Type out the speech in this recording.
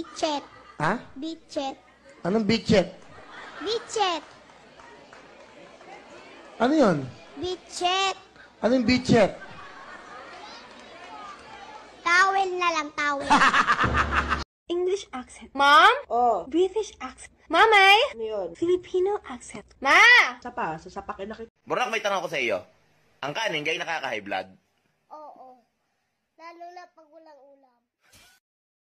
Bitchet. Ha? Bitchet. Anong bitchet? Bitchet. Ano yun? Bitchet. Anong bitchet? Towel na lang, towel. English accent. Mom? Oh, British accent. Mamay? ano yun? Filipino accent. Ma! Isa pa, sasapakin na kita. Burak, may tanong ko sa iyo. Ang kanin, gay nakaka-high blood? Oo. Lalo na pag walang ulam.